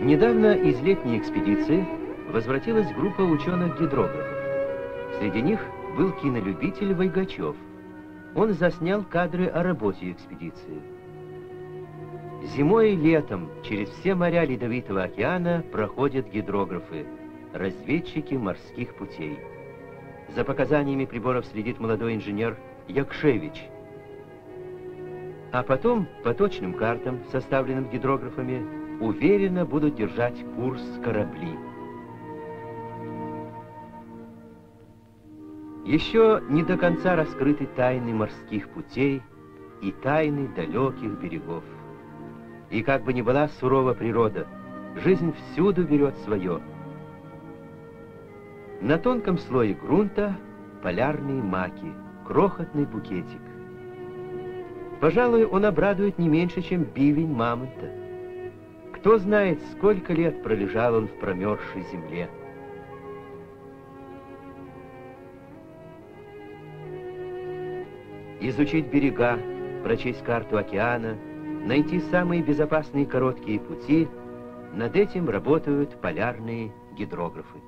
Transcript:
Недавно из летней экспедиции возвратилась группа ученых-гидрографов. Среди них был кинолюбитель Войгачев. Он заснял кадры о работе экспедиции. Зимой и летом через все моря Ледовитого океана проходят гидрографы, разведчики морских путей. За показаниями приборов следит молодой инженер Якшевич. А потом по точным картам, составленным гидрографами, уверенно будут держать курс корабли. Еще не до конца раскрыты тайны морских путей и тайны далеких берегов. И как бы ни была сурова природа, жизнь всюду берет свое. На тонком слое грунта полярные маки, крохотный букетик. Пожалуй, он обрадует не меньше, чем бивень мамонта. Кто знает, сколько лет пролежал он в промерзшей земле. Изучить берега, прочесть карту океана, найти самые безопасные короткие пути, над этим работают полярные гидрографы.